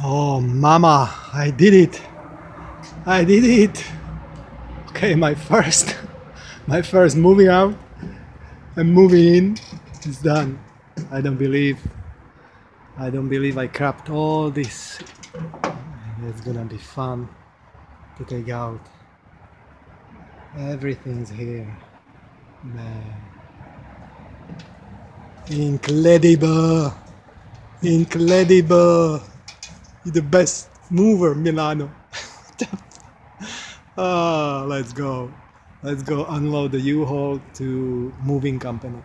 Oh, mama, I did it. I did it. Okay, my first, my first moving out and moving in is done. I don't believe, I don't believe I crapped all this. It's gonna be fun to take out. Everything's here. Man. Incredible. Incredible. You're the best mover, Milano. ah, let's go. Let's go unload the U-Haul to moving company.